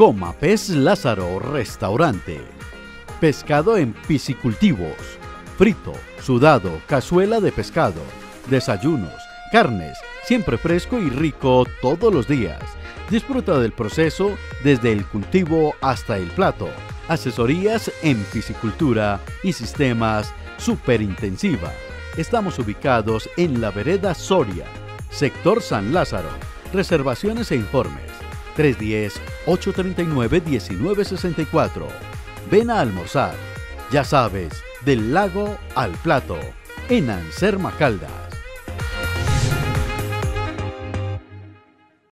Coma Pez Lázaro Restaurante. Pescado en piscicultivos. Frito, sudado, cazuela de pescado. Desayunos, carnes, siempre fresco y rico todos los días. Disfruta del proceso desde el cultivo hasta el plato. Asesorías en piscicultura y sistemas superintensiva. Estamos ubicados en la vereda Soria, sector San Lázaro. Reservaciones e informes 310-839-1964. Ven a almorzar. Ya sabes, del lago al plato, en Anserma Caldas.